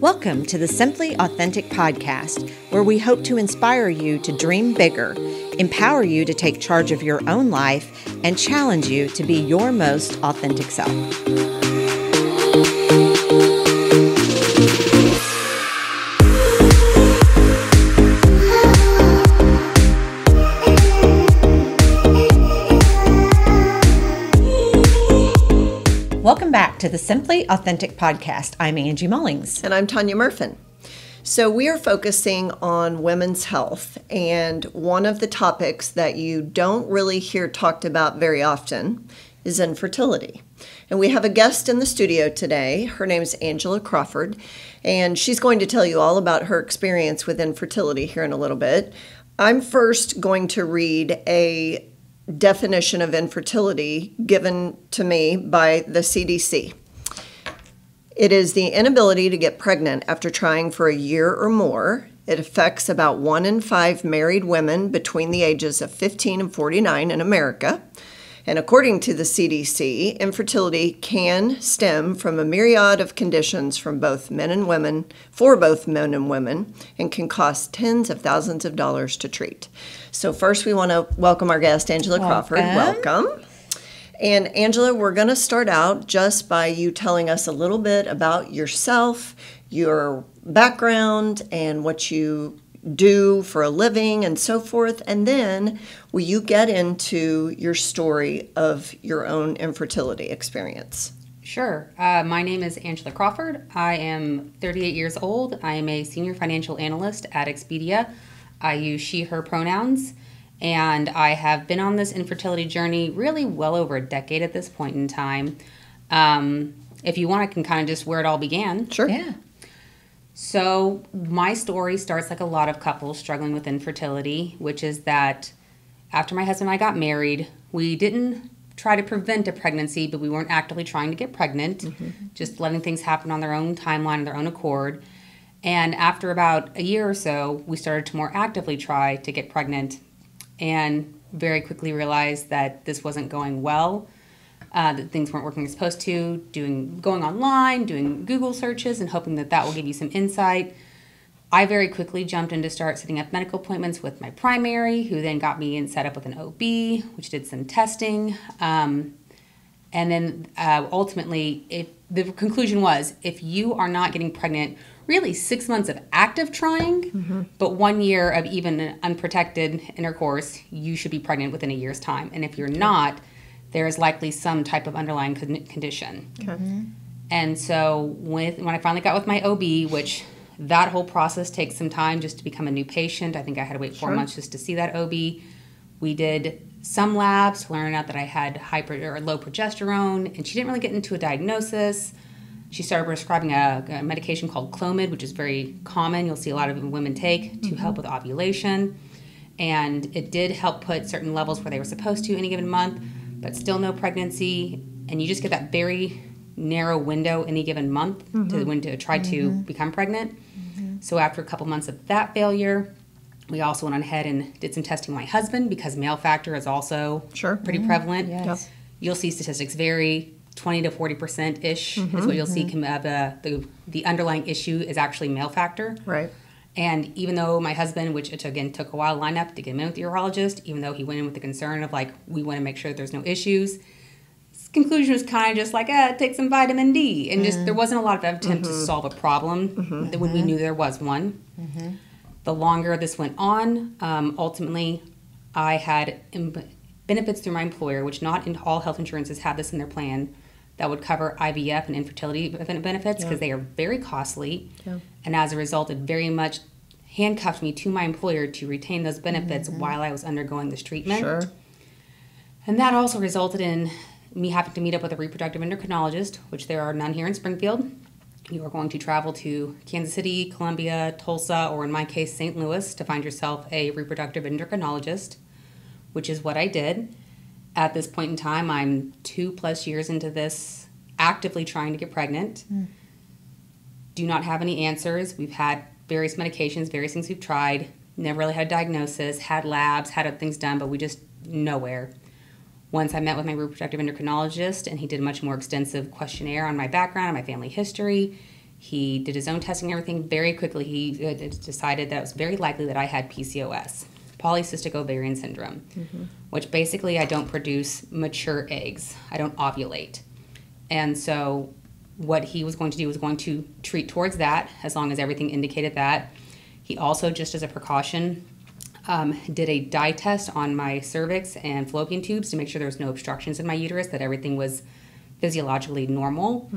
Welcome to the Simply Authentic podcast, where we hope to inspire you to dream bigger, empower you to take charge of your own life, and challenge you to be your most authentic self. To the Simply Authentic podcast. I'm Angie Mullings. And I'm Tanya Murfin. So, we are focusing on women's health, and one of the topics that you don't really hear talked about very often is infertility. And we have a guest in the studio today. Her name is Angela Crawford, and she's going to tell you all about her experience with infertility here in a little bit. I'm first going to read a definition of infertility given to me by the CDC. It is the inability to get pregnant after trying for a year or more. It affects about one in five married women between the ages of 15 and 49 in America. And according to the CDC, infertility can stem from a myriad of conditions from both men and women, for both men and women, and can cost tens of thousands of dollars to treat. So, first, we want to welcome our guest, Angela Crawford. Welcome. And Angela, we're going to start out just by you telling us a little bit about yourself, your background, and what you do for a living and so forth. And then will you get into your story of your own infertility experience? Sure. Uh, my name is Angela Crawford. I am 38 years old. I am a senior financial analyst at Expedia. I use she, her pronouns, and I have been on this infertility journey really well over a decade at this point in time. Um, if you want, I can kind of just where it all began. Sure. Yeah. So, my story starts like a lot of couples struggling with infertility, which is that after my husband and I got married, we didn't try to prevent a pregnancy, but we weren't actively trying to get pregnant, mm-hmm. just letting things happen on their own timeline, their own accord. And after about a year or so, we started to more actively try to get pregnant and very quickly realized that this wasn't going well uh, that things weren't working as supposed to, doing going online, doing Google searches, and hoping that that will give you some insight. I very quickly jumped in to start setting up medical appointments with my primary, who then got me in set up with an OB, which did some testing, um, and then uh, ultimately, if the conclusion was, if you are not getting pregnant, really six months of active trying, but one year of even unprotected intercourse, you should be pregnant within a year's time, and if you're not there is likely some type of underlying con- condition. Okay. Mm-hmm. And so with when I finally got with my OB, which that whole process takes some time just to become a new patient. I think I had to wait four Sure. months just to see that OB. We did some labs to learn out that I had hyper or low progesterone, and she didn't really get into a diagnosis. She started prescribing a, a medication called Clomid, which is very common. You'll see a lot of women take to mm-hmm. help with ovulation. And it did help put certain levels where they were supposed to any given month, but still no pregnancy. And you just get that very narrow window any given month to mm-hmm. when to try to mm-hmm. become pregnant. Mm-hmm. So after a couple months of that failure, we also went on ahead and did some testing with my husband because male factor is also Sure. pretty prevalent. Yes. You'll see statistics vary. 20 to 40 percent ish is what you'll see. com- Uh, the, the the underlying issue is actually male factor. Right. And even though my husband, which it took, again took a while to line up to get him in with the urologist, even though he went in with the concern of like we want to make sure there's no issues, his conclusion was kind of just like, eh, take some vitamin D, and just there wasn't a lot of attempt to solve a problem that when we knew there was one. The longer this went on, um, ultimately, I had im- benefits through my employer, which not in all health insurances have this in their plan, that would cover IVF and infertility benefits because they are very costly. Yeah. And as a result, it very much handcuffed me to my employer to retain those benefits mm-hmm. while I was undergoing this treatment. Sure. And that also resulted in me having to meet up with a reproductive endocrinologist, which there are none here in Springfield. You are going to travel to Kansas City, Columbia, Tulsa, or in my case, St. Louis to find yourself a reproductive endocrinologist, which is what I did. At this point in time, I'm two plus years into this, actively trying to get pregnant. Do not have any answers. We've had various medications, various things we've tried, never really had a diagnosis, had labs, had things done, but we just nowhere. Once I met with my reproductive endocrinologist, and he did a much more extensive questionnaire on my background, my family history. He did his own testing and everything very quickly. He uh, decided that it was very likely that I had PCOS, polycystic ovarian syndrome, which basically I don't produce mature eggs. I don't ovulate. And so what he was going to do was going to treat towards that as long as everything indicated that. He also, just as a precaution, um, did a dye test on my cervix and fallopian tubes to make sure there was no obstructions in my uterus, that everything was physiologically normal.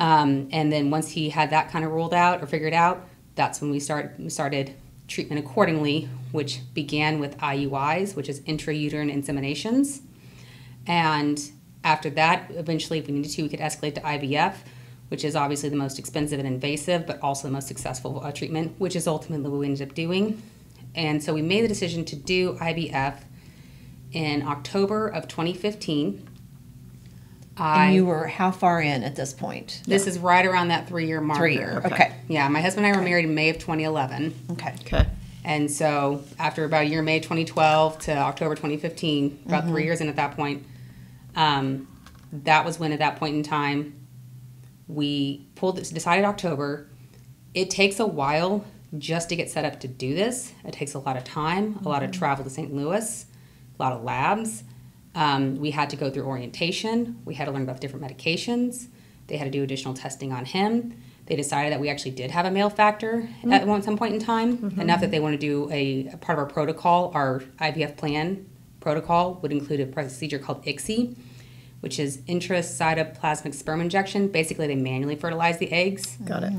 Um, and then once he had that kind of ruled out or figured out, that's when we start, we started treatment accordingly, which began with IUIs, which is intrauterine inseminations. And after that, eventually, if we needed to, we could escalate to IVF, which is obviously the most expensive and invasive, but also the most successful uh, treatment, which is ultimately what we ended up doing. And so we made the decision to do IVF in October of 2015. I, And you were how far in at this point? this is right around that three year marker. Three year. Okay. Yeah, my husband and I were married in May of 2011. Okay. Okay. And so after about a year, May 2012 to October 2015, about three years in at that point, um, that was when at that point in time we pulled this, decided October. It takes a while just to get set up to do this. It takes a lot of time, a lot of travel to St. Louis, a lot of labs. Um, we had to go through orientation. We had to learn about the different medications. They had to do additional testing on him. They decided that we actually did have a male factor at one some point in time, enough that they want to do a, a part of our protocol. Our IVF plan protocol would include a procedure called ICSI, which is intracytoplasmic sperm injection. Basically, they manually fertilize the eggs. Got it.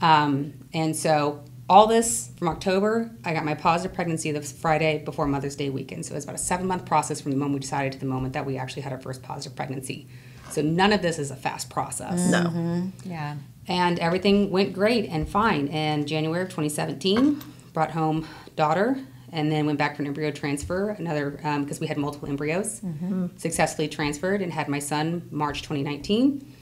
Um, and so all this from October, I got my positive pregnancy the Friday before Mother's Day weekend. So it was about a seven month process from the moment we decided to the moment that we actually had our first positive pregnancy. So none of this is a fast process. No. Mm-hmm. Yeah. And everything went great and fine. And January of 2017, brought home daughter, and then went back for an embryo transfer. Another um, because we had multiple embryos, mm-hmm. successfully transferred, and had my son March 2019.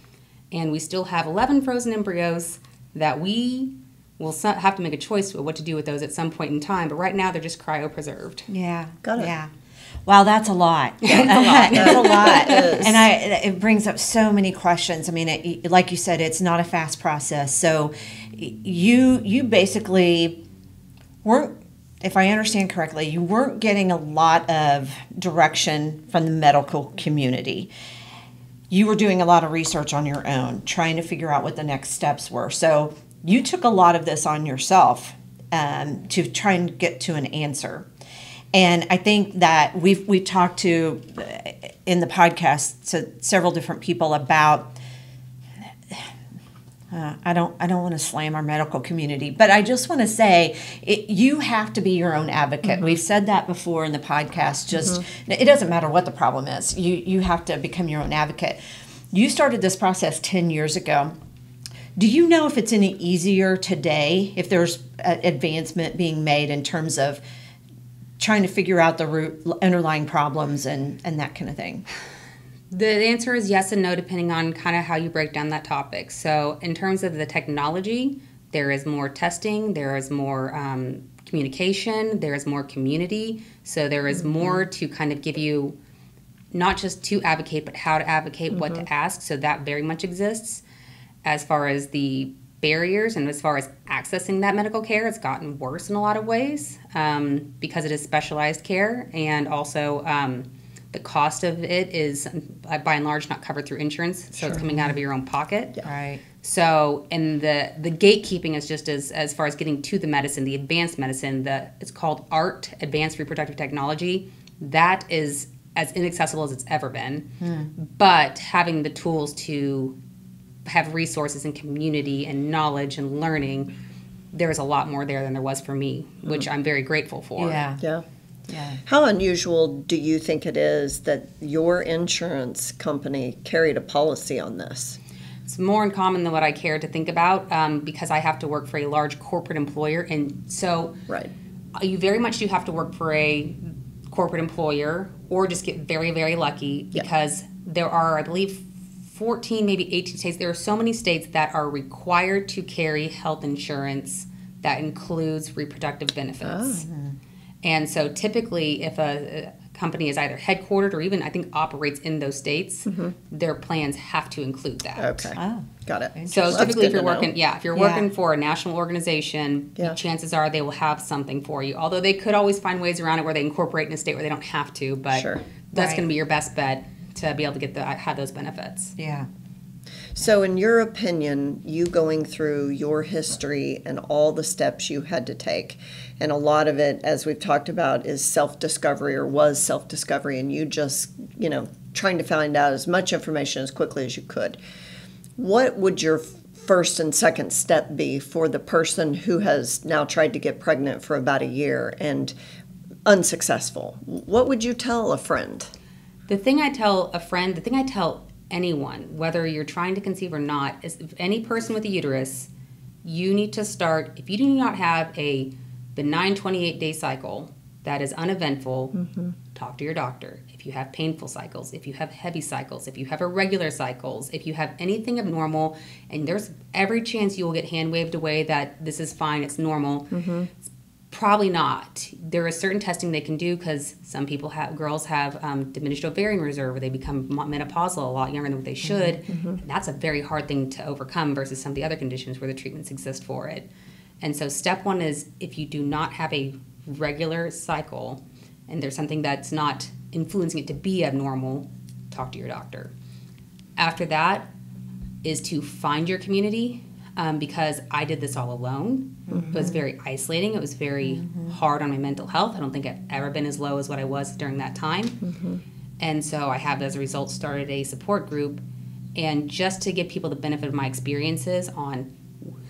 And we still have 11 frozen embryos that we will have to make a choice of what to do with those at some point in time. But right now, they're just cryopreserved. Yeah. Got it. Yeah. Wow, that's a lot. it's a lot. it's a lot. And I, it brings up so many questions. I mean, it, like you said, it's not a fast process. So, you you basically weren't, if I understand correctly, you weren't getting a lot of direction from the medical community. You were doing a lot of research on your own, trying to figure out what the next steps were. So, you took a lot of this on yourself um, to try and get to an answer. And I think that we've we talked to uh, in the podcast to several different people about. Uh, I don't. I don't want to slam our medical community, but I just want to say it, you have to be your own advocate. We've said that before in the podcast. Just it doesn't matter what the problem is. You you have to become your own advocate. You started this process ten years ago. Do you know if it's any easier today? If there's uh, advancement being made in terms of trying to figure out the root underlying problems and and that kind of thing. The answer is yes and no, depending on kind of how you break down that topic. So, in terms of the technology, there is more testing, there is more um, communication, there is more community. So, there is mm-hmm. more to kind of give you not just to advocate, but how to advocate, what to mm-hmm. ask. So, that very much exists. As far as the barriers and as far as accessing that medical care, it's gotten worse in a lot of ways um, because it is specialized care. And also. Um, the cost of it is uh, by and large not covered through insurance. So it's coming out of your own pocket. Right. so and the the gatekeeping is just as as far as getting to the medicine the advanced medicine the it's called art advanced reproductive technology. That is as inaccessible as it's ever been. But having the tools to have resources and community and knowledge and learning there's a lot more there than there was for me which i'm very grateful for Yeah. Yeah. Yeah. How unusual do you think it is that your insurance company carried a policy on this? It's more in common than what I care to think about um, because I have to work for a large corporate employer. And so Right. you very much do have to work for a corporate employer or just get very, very lucky Yeah. because there are, I believe, 14, maybe 18 states. There are so many states that are required to carry health insurance that includes reproductive benefits. Oh. And so typically, if a, a company is either headquartered or even I think operates in those states, mm-hmm. their plans have to include that. Okay. Oh. Got it. So Well, typically, if you're to know. working, yeah, if you're Yeah. working for a national organization, Yeah. chances are they will have something for you. Although they could always find ways around it where they incorporate in a state where they don't have to, but Sure. that's Right. going to be your best bet to be able to get the have those benefits. Yeah. So, in your opinion, you going through your history and all the steps you had to take, and a lot of it, as we've talked about, is self discovery or was self discovery, and you just, you know, trying to find out as much information as quickly as you could. What would your first and second step be for the person who has now tried to get pregnant for about a year and unsuccessful? What would you tell a friend? The thing I tell a friend, the thing I tell anyone, whether you're trying to conceive or not, is if any person with a uterus, you need to start, if you do not have a benign 28 day cycle that is uneventful, mm-hmm. talk to your doctor. If you have painful cycles, if you have heavy cycles, if you have irregular cycles, if you have anything abnormal, and there's every chance you will get hand waved away that this is fine, it's normal. Mm-hmm. Probably not. There is certain testing they can do because some people have, girls have um, diminished ovarian reserve where they become menopausal a lot younger than what they should. And that's a very hard thing to overcome versus some of the other conditions where the treatments exist for it. And so, step one is if you do not have a regular cycle and there's something that's not influencing it to be abnormal, talk to your doctor. After that is to find your community um, because I did this all alone. It was mm-hmm. very isolating. It was very mm-hmm. hard on my mental health. I don't think I've ever been as low as what I was during that time. Mm-hmm. And so I have, as a result, started a support group. And just to give people the benefit of my experiences on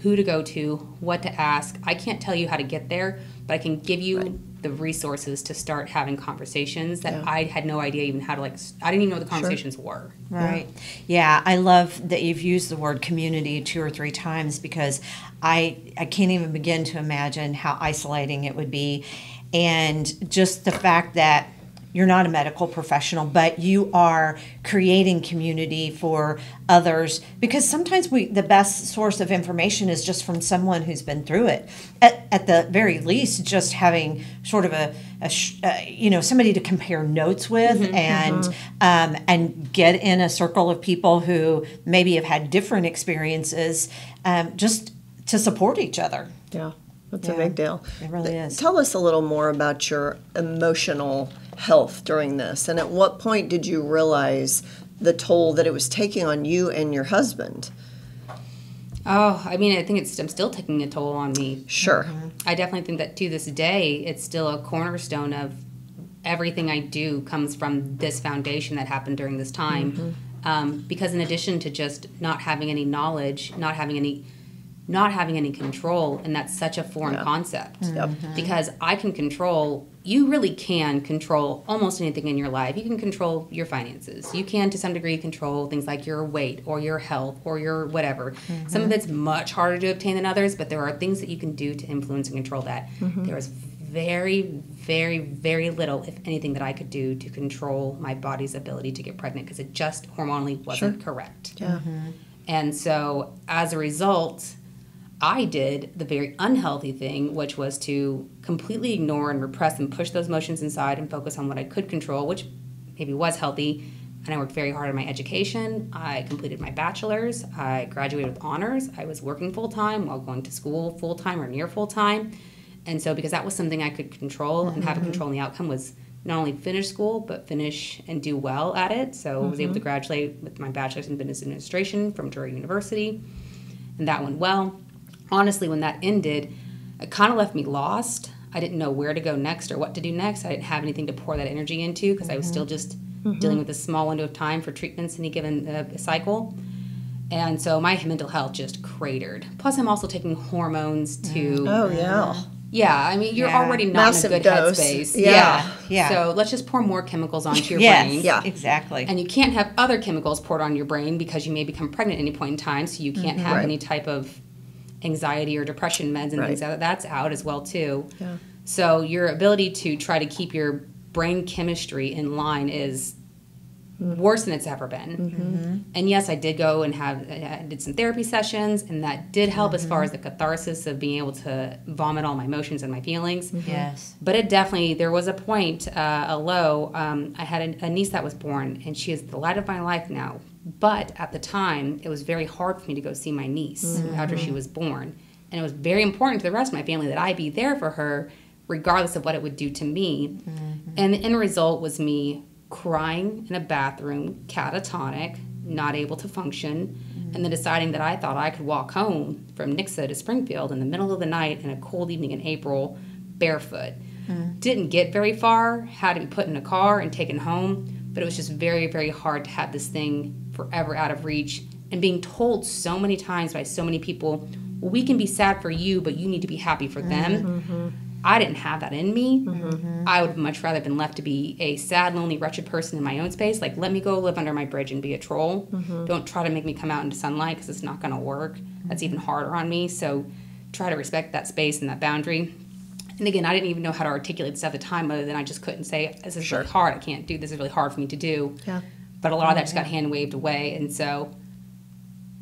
who to go to, what to ask, I can't tell you how to get there, but I can give you the resources to start having conversations that Yeah. I had no idea even how to like. I didn't even know what the conversations were. Right. Yeah, I love that you've used the word community two or three times because I I can't even begin to imagine how isolating it would be and just the fact that you're not a medical professional, but you are creating community for others because sometimes we the best source of information is just from someone who's been through it. At, at the very least, just having sort of a, a sh- uh, you know somebody to compare notes with and um, and get in a circle of people who maybe have had different experiences, um, just to support each other. Yeah, that's a big deal. it really is. Tell us a little more about your emotional health during this, and at what point did you realize the toll that it was taking on you and your husband? Oh, I mean, I think it's I'm still taking a toll on me. Sure. I definitely think that to this day, it's still a cornerstone of everything I do comes from this foundation that happened during this time. Um, because in addition to just not having any knowledge, not having any, not having any control, and that's such a foreign Yeah. concept. Yep. Mm-hmm. Because I can control, you really can control almost anything in your life. You can control your finances. You can, to some degree, control things like your weight or your health or your whatever. Mm-hmm. Some of it's much harder to obtain than others, but there are things that you can do to influence and control that. Mm-hmm. There is very, very, very little, if anything, that I could do to control my body's ability to get pregnant because it just hormonally wasn't correct. Yeah. And so as a result, I did the very unhealthy thing, which was to completely ignore and repress and push those emotions inside and focus on what I could control, which maybe was healthy. And I worked very hard on my education. I completed my bachelor's. I graduated with honors. I was working full time while going to school full time or near full time. And so, because that was something I could control and have a mm-hmm. control in the outcome, was not only finish school but finish and do well at it. So, I was able to mm-hmm. graduate with my bachelor's in business administration from Drury University, and that went well. Honestly, when that ended, it kind of left me lost. I didn't know where to go next or what to do next. I didn't have anything to pour that energy into because I was still mm-hmm. just mm-hmm. dealing with a small window of time for treatments in a given uh, cycle. And so my mental health just cratered. Plus, I'm also taking hormones to. Oh yeah. Yeah, I mean, you're Yeah. already not Massive in a good dose. headspace. Yeah. Yeah. So let's just pour more chemicals onto your yes, brain. Yeah. exactly. And you can't have other chemicals poured on your brain because you may become pregnant at any point in time. So you can't mm-hmm. have Right. any type of anxiety or depression meds and Right. things like that. That's out as well too. Yeah. So your ability to try to keep your brain chemistry in line is worse than it's ever been. Mm-hmm. And yes, I did go and have I did some therapy sessions, and that did help as far as the catharsis of being able to vomit all my emotions and my feelings. Yes. But it definitely there was a point, uh, a low. Um, I had a, a niece that was born, and she is the light of my life now. But at the time, it was very hard for me to go see my niece mm-hmm. after she was born, and it was very important to the rest of my family that I be there for her, regardless of what it would do to me. Mm-hmm. And the end result was me crying in a bathroom, catatonic, not able to function, and then deciding that I thought I could walk home from Nixa to Springfield in the middle of the night in a cold evening in April, barefoot. Mm. Didn't get very far, had to be put in a car and taken home, but it was just very, very hard to have this thing forever out of reach and being told so many times by so many people, well, we can be sad for you, but you need to be happy for them. Mm-hmm. Mm-hmm. I didn't have that in me. Mm-hmm. I would much rather have been left to be a sad, lonely, wretched person in my own space. Like, let me go live under my bridge and be a troll. Don't try to make me come out into sunlight because it's not going to work. That's even harder on me. So, try to respect that space and that boundary. And again, I didn't even know how to articulate this at the time, other than I just couldn't say, "This is really hard. I can't do this. Is really hard for me to do." Yeah. But a lot of that just got hand waved away, and so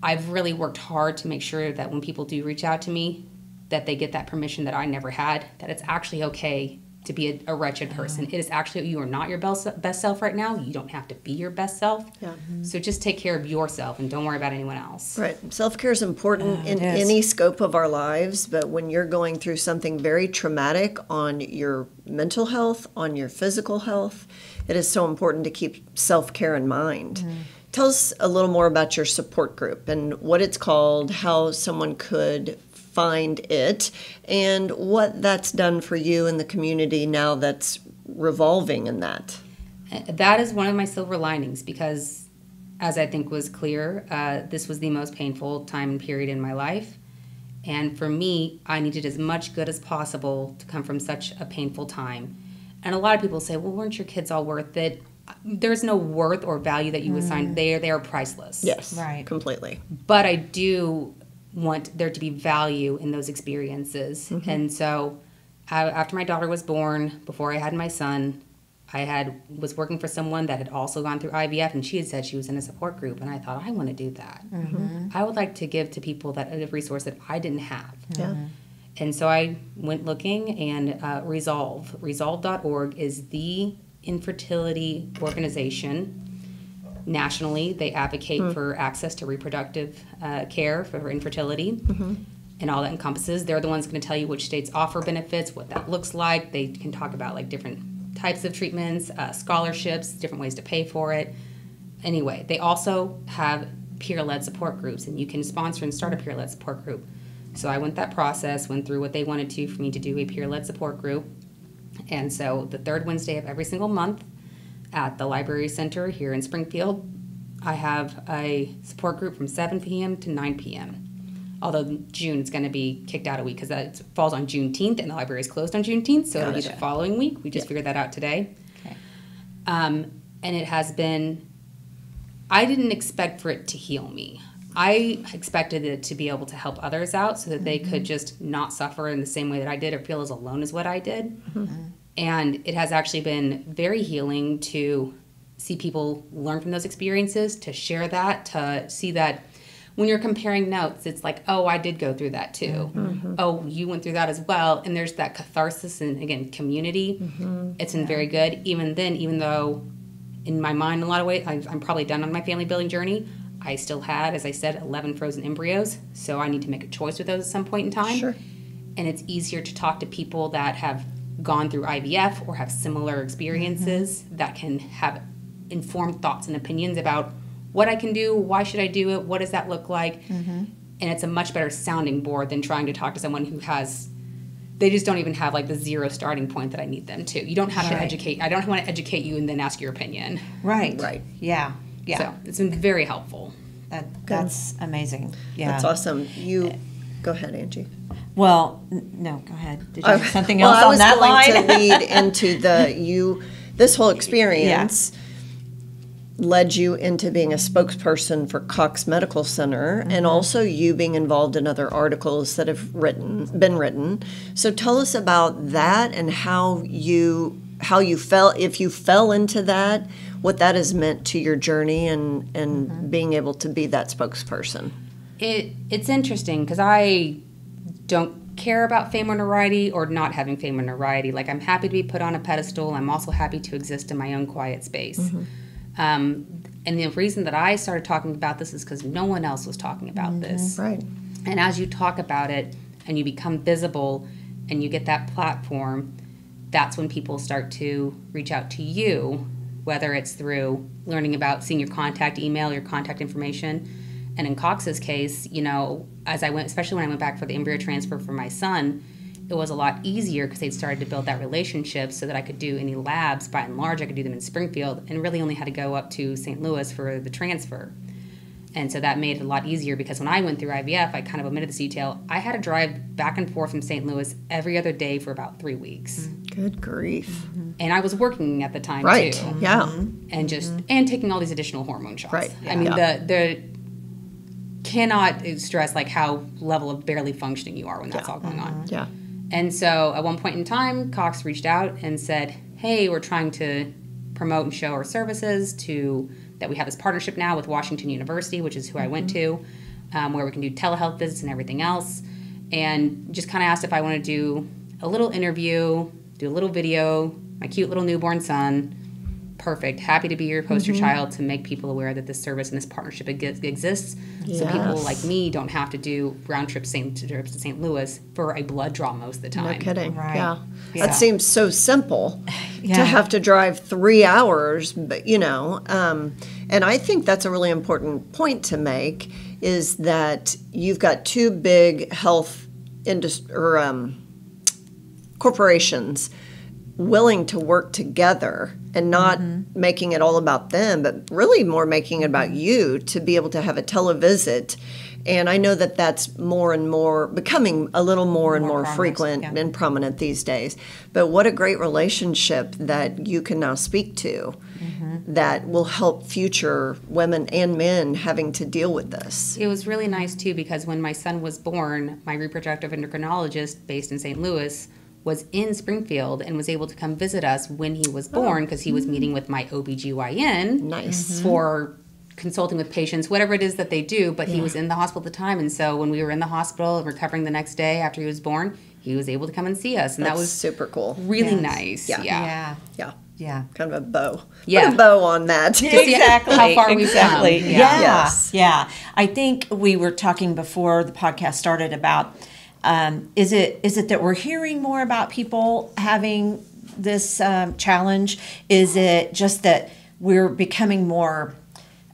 I've really worked hard to make sure that when people do reach out to me, that they get that permission that I never had, that it's actually okay to be a, a wretched person. It is actually, you are not your best, best self right now. You don't have to be your best self. Yeah. Mm-hmm. So just take care of yourself and don't worry about anyone else. Right. Self care is important in it is. any scope of our lives, but when you're going through something very traumatic on your mental health, on your physical health, it is so important to keep self care in mind. Mm-hmm. Tell us a little more about your support group and what it's called, how someone could find it, and what that's done for you and the community now that's revolving in that. That is one of my silver linings because, as I think was clear, uh, this was the most painful time and period in my life. And for me, I needed as much good as possible to come from such a painful time. And a lot of people say, well, weren't your kids all worth it? There's no worth or value that you assign. They are, they are priceless. Yes. Right. Completely. But I do want there to be value in those experiences. Mm-hmm. And so I, after my daughter was born, before I had my son, I had was working for someone that had also gone through IVF, and she had said she was in a support group, and I thought I want to do that. Mm-hmm. I would like to give to people that a resource that I didn't have. Yeah. Mm-hmm. And so I went looking, and uh, Resolve, resolve.org is the infertility organization. Nationally, they advocate for access to reproductive uh, care for infertility and all that encompasses. They're the ones going to tell you which states offer benefits, what that looks like. They can talk about like different types of treatments, uh, scholarships, different ways to pay for it. Anyway, they also have peer led support groups, and you can sponsor and start a peer led support group. So I went that process, went through what they wanted to for me to do a peer led support group. And so the third Wednesday of every single month at the Library Center here in Springfield, I have a support group from 7 p.m. to 9 p.m. Although June is going to be kicked out a week because that falls on Juneteenth and the library is closed on Juneteenth, so it'll be the following week. We just figured that out today. Okay. Um, and it has been, I didn't expect for it to heal me. I expected it to be able to help others out so that they could mm-hmm. just not suffer in the same way that I did or feel as alone as what I did. Mm-hmm. Mm-hmm. And it has actually been very healing to see people learn from those experiences, to share that, to see that when you're comparing notes, it's like, oh, I did go through that too. Mm-hmm. Oh, you went through that as well. And there's that catharsis and again, community. Mm-hmm. It's been very good. Even then, even though in my mind, in a lot of ways, I'm probably done on my family building journey. I still had, as I said, 11 frozen embryos. So I need to make a choice with those at some point in time. Sure. And it's easier to talk to people that have gone through IVF or have similar experiences mm-hmm. that can have informed thoughts and opinions about what I can do, why should I do it, what does that look like. Mm-hmm. And it's a much better sounding board than trying to talk to someone who has they just don't even have like the zero starting point that I need them to. You don't have to educate. I don't want to educate you and then ask your opinion. Right. Right. Yeah. Yeah. So it's been very helpful. that, that's amazing. Yeah. That's awesome. You go ahead, Angie. Well, n- no, go ahead. Did you have something well, else I on was that going line? to lead into the you. This whole experience led you into being a spokesperson for Cox Medical Center, Mm-hmm. and also you being involved in other articles that have written been written. So tell us about that and how you how you fell if you fell into that, what that has meant to your journey and and being able to be that spokesperson. It it's interesting because I don't care about fame or notoriety or not having fame or notoriety. Like I'm happy to be put on a pedestal. I'm also happy to exist in my own quiet space. Um, and the reason that I started talking about this is because no one else was talking about this. Right. And as you talk about it and you become visible and you get that platform, that's when people start to reach out to you, whether it's through learning about seeing your contact email, your contact information. And in Cox's case, you know, as I went, especially when I went back for the embryo transfer for my son, it was a lot easier because they'd started to build that relationship so that I could do any labs. By and large, I could do them in Springfield and really only had to go up to St. Louis for the transfer. And so that made it a lot easier because when I went through IVF, I kind of omitted this detail. I had to drive back and forth from St. Louis every other day for about three weeks. Mm-hmm. Good grief. Mm-hmm. And I was working at the time Right. too. Yeah. Mm-hmm. And just and taking all these additional hormone shots. Right. I mean Yeah. the the cannot stress like how level of barely functioning you are when that's all going on. Yeah. And so at one point in time, Cox reached out and said, "Hey, we're trying to promote and show our services to that we have this partnership now with Washington University, which is who I went to, um, where we can do telehealth visits and everything else." And just kind of asked if I want to do a little interview, do a little video, my cute little newborn son. Perfect. Happy to be your poster child to make people aware that this service and this partnership ex- exists, so people like me don't have to do round trips, St. trips to St. Louis for a blood draw most of the time. No kidding. Right. Yeah. Yeah. That seems so simple Yeah. to have to drive three hours, but you know, um, and I think that's a really important point to make is that you've got two big health industry or um, corporations willing to work together and not mm-hmm. making it all about them, but really more making it about you to be able to have a televisit. And I know that that's more and more becoming a little more and More more, frequent yeah. and prominent these days. But what a great relationship that you can now speak to mm-hmm. that will help future women and men having to deal with this. It was really nice too because when my son was born, my reproductive endocrinologist based in St. Louis was in Springfield and was able to come visit us when he was oh. born because he was meeting with my OBGYN Nice. Mm-hmm. for consulting with patients, whatever it is that they do. But he was in the hospital at the time. And so when we were in the hospital and recovering the next day after he was born, he was able to come and see us. And That's that was super cool. really Yes. nice. Yeah. Yeah. Yeah. Yeah. Yeah. Kind of a bow. Yeah. Put a bow on that. exactly how far we've exactly come. yeah Yeah. Yes. yeah i think we were talking before the podcast started about um, is it is it that we're hearing more about people having this um, challenge is it just that we're becoming more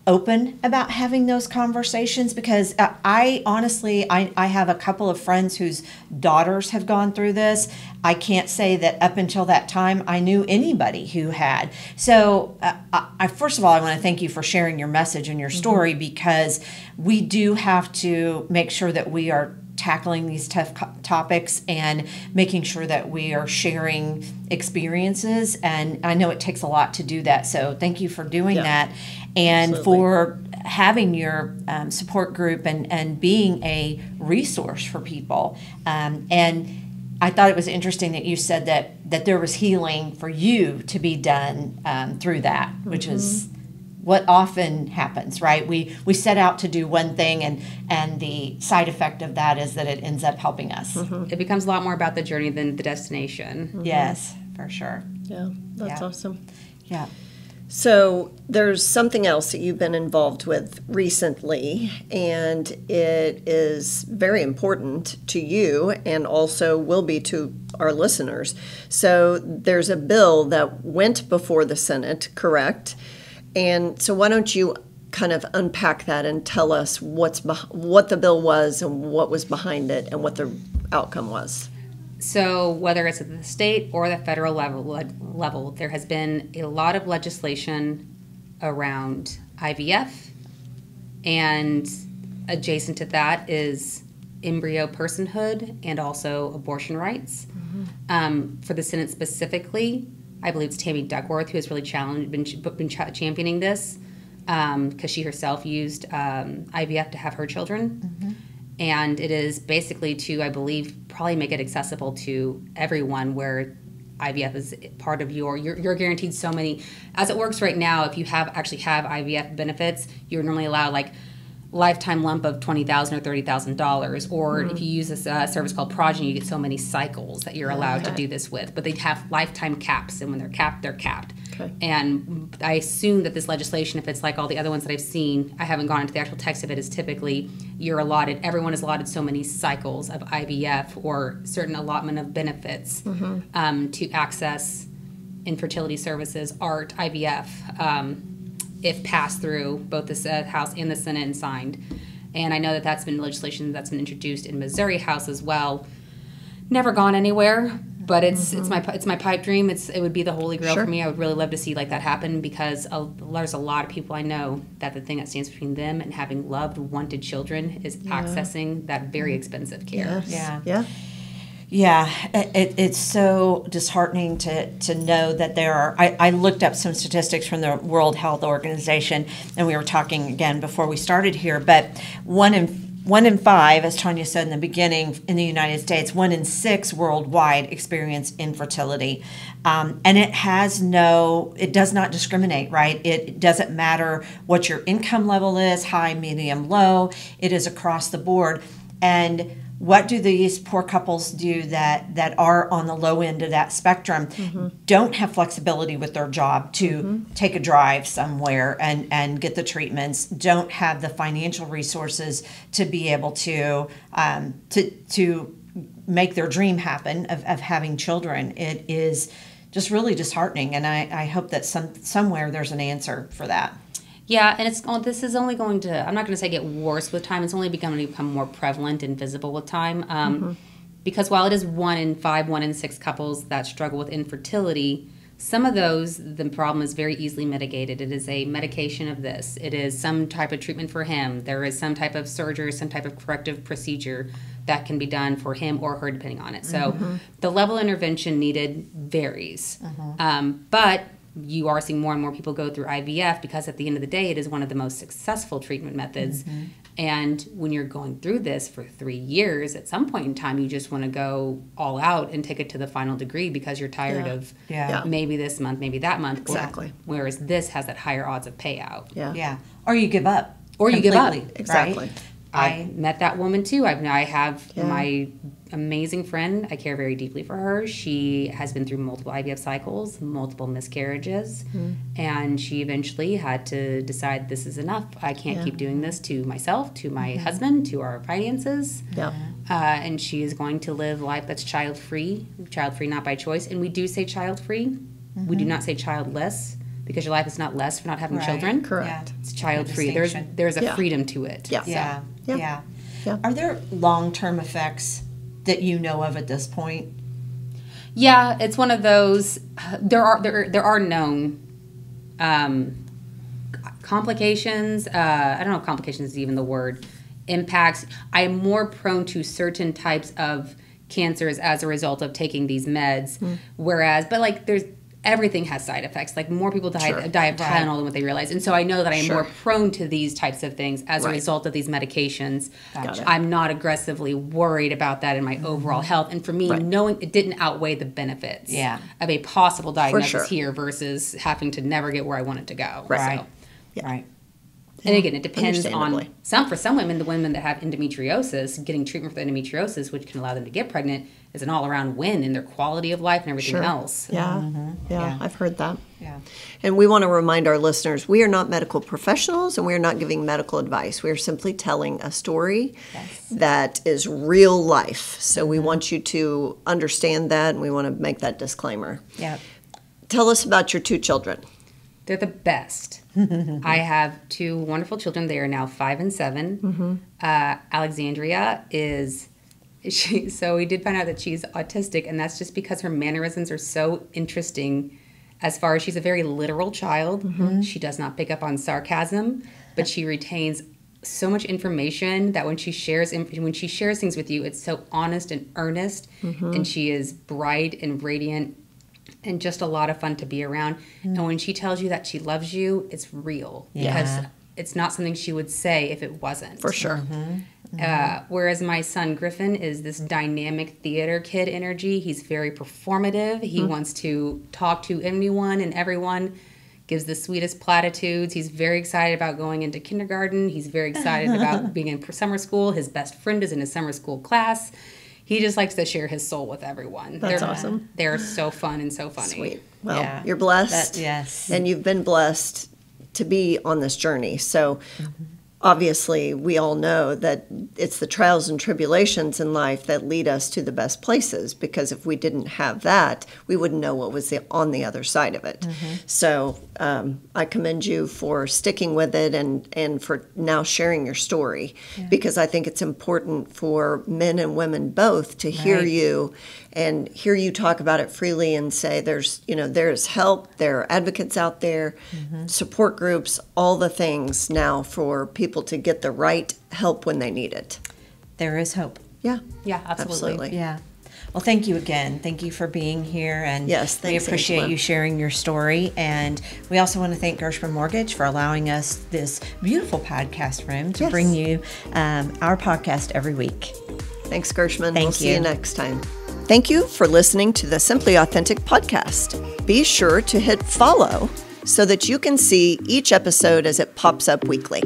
open about having those conversations because uh, I honestly I, I have a couple of friends whose daughters have gone through this. I can't say that up until that time I knew anybody who had. So uh, I, I first of all I want to thank you for sharing your message and your story because we do have to make sure that we are tackling these tough topics and making sure that we are sharing experiences and I know it takes a lot to do that so thank you for doing Yeah. that and Absolutely. for having your um, support group and, and being a resource for people. Um, and I thought it was interesting that you said that that there was healing for you to be done um, through that, which is what often happens, right? We we set out to do one thing, and and the side effect of that is that it ends up helping us. Mm-hmm. It becomes a lot more about the journey than the destination. Mm-hmm. Yes, for sure. Yeah, that's Yeah. awesome. Yeah. So there's something else that you've been involved with recently, and it is very important to you and also will be to our listeners. So there's a bill that went before the Senate, correct? And so why don't you kind of unpack that and tell us what's what the bill was and what was behind it and what the outcome was? So, whether it's at the state or the federal level, level, there has been a lot of legislation around IVF, and adjacent to that is embryo personhood and also abortion rights. Um, for the Senate specifically, I believe it's Tammy Duckworth who has really challenged, been, been ch- championing this because she herself used um, IVF to have her children. And it is basically to i believe probably make it accessible to everyone where IVF is part of your you're, you're guaranteed so many. As it works right now if you have actually have IVF benefits you're normally allowed like lifetime lump of twenty thousand or thirty thousand dollars, or if you use this uh, service called Progeny, you get so many cycles that you're allowed to do this with. But they have lifetime caps, and when they're capped, they're capped. Okay. And I assume that this legislation, if it's like all the other ones that I've seen, I haven't gone into the actual text of it. Is typically you're allotted, everyone is allotted so many cycles of IVF or certain allotment of benefits um, to access infertility services, ART, IVF, um, if passed through both the House and the Senate and signed. And I know that that's been legislation that's been introduced in Missouri House as well. Never gone anywhere, but it's it's mm-hmm. my it's my pipe dream. It's it would be the holy grail Sure. for me. I would really love to see like that happen because a, there's a lot of people I know that the thing that stands between them and having loved, wanted children is accessing that very expensive care. Yes. Yeah. Yeah. Yeah, it, it, it's so disheartening to, to know that there are. I, I looked up some statistics from the World Health Organization, and we were talking again before we started here. But one in one in five, as Tanya said in the beginning, in the United States, one in six worldwide experience infertility, um, and it has no. It does not discriminate, right? It doesn't matter what your income level is, high, medium, low. It is across the board, and what do these poor couples do that that are on the low end of that spectrum? Don't have flexibility with their job to take a drive somewhere and and get the treatments. Don't have the financial resources to be able to um, to to make their dream happen of, of having children. It is just really disheartening and I, I hope that some somewhere there's an answer for that Yeah, and it's going. This is only going to. I'm not going to say get worse with time. It's only becoming to become more prevalent and visible with time. Um, Because while it is one in five, one in six couples that struggle with infertility, some of those the problem is very easily mitigated. It is a medication of this. It is some type of treatment for him. There is some type of surgery, some type of corrective procedure that can be done for him or her, depending on it. So the level of intervention needed varies. Um, but you are seeing more and more people go through IVF because at the end of the day, it is one of the most successful treatment methods. Mm-hmm. And when you're going through this for three years, at some point in time, you just want to go all out and take it to the final degree because you're tired Yeah. of Yeah. Yeah. maybe this month, maybe that month. Exactly. Whereas this has that higher odds of payout. Yeah. yeah or you give up Or you give up. Exactly. right? I met that woman too. I've, I have Yeah. my amazing friend. I care very deeply for her. She has been through multiple IVF cycles, multiple miscarriages, Hmm. and she eventually had to decide this is enough. I can't Yeah. Mm-hmm. keep doing this to myself, to my husband, to our finances. Yeah. Uh, and she is going to live life that's child free, child free not by choice. And we do say child free. We do not say childless because your life is not less for not having Right. children. Correct. It's child free. There's there's a Yeah. freedom to it. Yeah. Yeah, Yeah. yeah. Yeah. Are there long term effects that you know of at this point? Yeah, it's one of those. There are there there are known um, complications. Uh, I don't know if complications is even the word. Impacts. I am more prone to certain types of cancers as a result of taking these meds. Hmm. Whereas, but like there's everything has side effects. Like more people die Sure. die of Right. Tylenol than what they realize, and so I know that I'm Sure. more prone to these types of things as Right. a result of these medications. Got it. I'm not aggressively worried about that in my overall health, and for me, Mm-hmm. Right. knowing it didn't outweigh the benefits Yeah. of a possible diagnosis sure. here versus having to never get where I wanted to go. Right. So, Yeah. Right. And again, it depends on some for some women, the women that have endometriosis, getting treatment for endometriosis, which can allow them to get pregnant, is an all around win in their quality of life and everything Sure. else. Yeah. Mm-hmm. yeah. Yeah. I've heard that. Yeah. And we want to remind our listeners we are not medical professionals and we are not giving medical advice. We are simply telling a story that is real life. So we mm-hmm. want you to understand that and we want to make that disclaimer. Yeah. Tell us about your two children. They're the best. I have two wonderful children. They are now five and 7 mm-hmm. Uh, Alexandria is she. So we did find out that she's autistic, and that's just because her mannerisms are so interesting. As far as she's a very literal child, mm-hmm. she does not pick up on sarcasm, but she retains so much information that when she shares when she shares things with you, it's so honest and earnest, mm-hmm. and she is bright and radiant and just a lot of fun to be around. Mm. And when she tells you that she loves you, it's real because it's not something she would say if it wasn't. For sure. Mm-hmm. Mm-hmm. Uh, whereas my son Griffin is this dynamic theater kid energy. He's very performative. He mm-hmm. wants to talk to anyone and everyone. Gives the sweetest platitudes. He's very excited about going into kindergarten. He's very excited about being in summer school. His best friend is in his summer school class. He just likes to share his soul with everyone. That's they're, awesome. They're so fun and so funny. Sweet. Well, Yeah. you're blessed. That- yes. And you've been blessed to be on this journey. So, mm-hmm. Obviously, we all know that it's the trials and tribulations in life that lead us to the best places because if we didn't have that, we wouldn't know what was the, on the other side of it. So, um, I commend you for sticking with it and, and for now sharing your story because I think it's important for men and women both to hear Right. you and hear you talk about it freely and say there's you know there's help there are advocates out there support groups all the things now for people to get the right help when they need it There is hope. yeah Yeah, absolutely. absolutely Yeah. Well, thank you again. Thank you for being here, and Yes, we appreciate Angela. you sharing your story. And we also want to thank Gershman Mortgage for allowing us this beautiful podcast room to Yes. bring you um, our podcast every week. thanks gershman Thank we'll see you you. next time thank you for listening to the simply authentic podcast. Be sure to hit follow so that you can see each episode as it pops up weekly